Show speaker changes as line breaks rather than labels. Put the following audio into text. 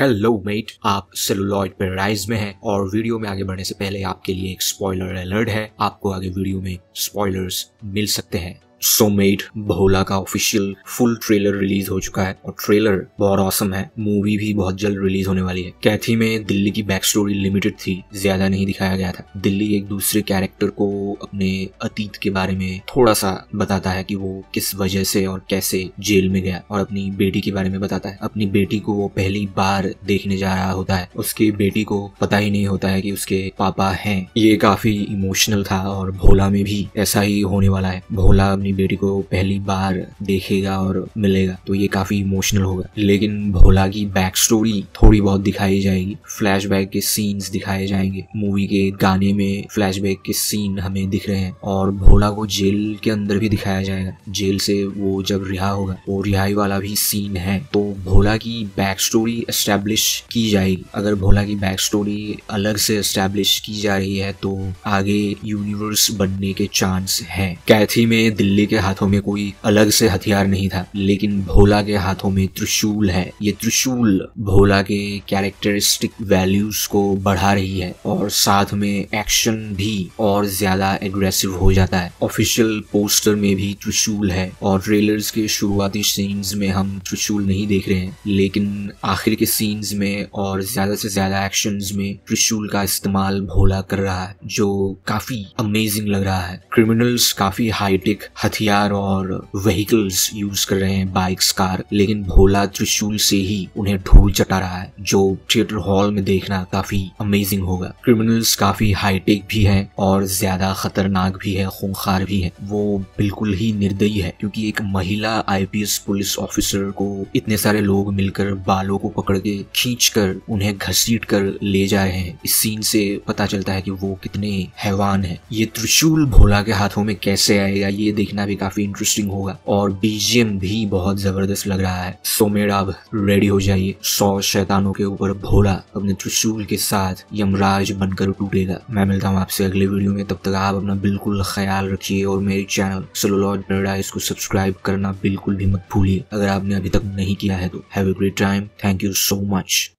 Hello mate आप celluloid paradise में हैं और वीडियो में आगे बढ़ने से पहले आपके लिए एक स्पॉइलर अलर्ट है। आपको आगे वीडियो में स्पॉयलर्स मिल सकते हैं। सो मेड भोला का ऑफिशियल फुल ट्रेलर रिलीज़ हो चुका है और ट्रेलर बहुत औसम है। मूवी भी बहुत जल्द रिलीज़ होने वाली है। कैथी में दिल्ली की बैक स्टोरी लिमिटेड थी, ज़्यादा नहीं दिखाया गया था। दिल्ली एक दूसरे कैरेक्टर को अपने अतीत के बारे में थोड़ा सा बताता है कि वो किस वजह से और कैसे जेल में गया और अपनी बेटी के बारे में बताता है। अपनी बेटी को वो पहली बार देखने जा रहा होता है। उसकी बेटी को पता ही नहीं होता है कि उसके पापा हैं। ये काफ़ी इमोशनल था और भोला में भी ऐसा ही होने वाला है। भोला अपनी बेटी को पहली बार देखेगा और मिलेगा तो ये काफ़ी इमोशनल होगा। लेकिन भोला की बैक स्टोरी थोड़ी बहुत दिखाई जाएगी। फ्लैशबैक के सीन्स दिखाए जाएँगे। मूवी के गाने में फ्लैशबैक के सीन हमें दिख रहे हैं और भोला को जेल के अंदर भी दिखाया जाएगा। जेल से वो जब रिहा होगा वो रिहाई वाला भी सीन है तो भोला की बैक स्टोरी एस्टेब्लिश की जाएगी। अगर भोला की बैक स्टोरी अलग से एस्टेब्लिश की जा रही है तो आगे यूनिवर्स बनने के चांस हैं। कैथी में दिल्ली दिल्ली के हाथों में कोई अलग से हथियार नहीं था, लेकिन भोला के हाथों में त्रिशूल है। ये त्रिशूल भोला के कैरेक्टरिस्टिक वैल्यूज़ को बढ़ा रही है और साथ में एक्शन भी और ज़्यादा एग्रेसिव हो जाता है। ऑफिशियल पोस्टर में भी त्रिशूल है और ट्रेलर्स के शुरुआती सीन्स में हम त्रिशूल नहीं देख रहे हैं, लेकिन आखिर के सीन्स में और ज़्यादा से ज़्यादा एक्शन में त्रिशूल का इस्तेमाल भोला कर रहा है, जो काफ़ी अमेजिंग लग रहा है। क्रिमिनल्स काफ़ी हाईटेक हथियार और व्हीकल्स यूज़ कर रहे हैं बाइक्स कार लेकिन भोला त्रिशूल से ही उन्हें ढूल चटा रहा है, जो थिएटर हॉल में देखना काफ़ी अमेजिंग होगा। क्रिमिनल्स काफ़ी हाईटेक भी हैं और ज़्यादा खतरनाक भी है, खूंखार भी है। वो बिल्कुल ही निर्दयी है, क्योंकि एक महिला आईपीएस पुलिस ऑफिसर को इतने सारे लोग मिलकर बालों को पकड़ के खींच कर उन्हें घसीट कर ले जा रहे हैं। इस सीन से पता चलता है कि वो कितने हैवान है। ये त्रिशूल भोला के हाथों में कैसे आएगा, ये देखना देखना भी काफ़ी इंटरेस्टिंग होगा। और बीजीएम भी बहुत ज़बरदस्त लग रहा है। सो मेरा अब रेडी हो जाइए। सौ शैतानों के ऊपर भोला अपने त्रिशूल के साथ यमराज बनकर टूटेगा मैं मिलता हूँ आपसे अगले वीडियो में। तब तक आप अपना बिल्कुल ख्याल रखिए और मेरे चैनल सोलोलॉज पैराडाइज को सब्सक्राइब करना बिल्कुल भी मत भूलिए। अगर आपने अभी तक नहीं किया है तो have a great time thank you so much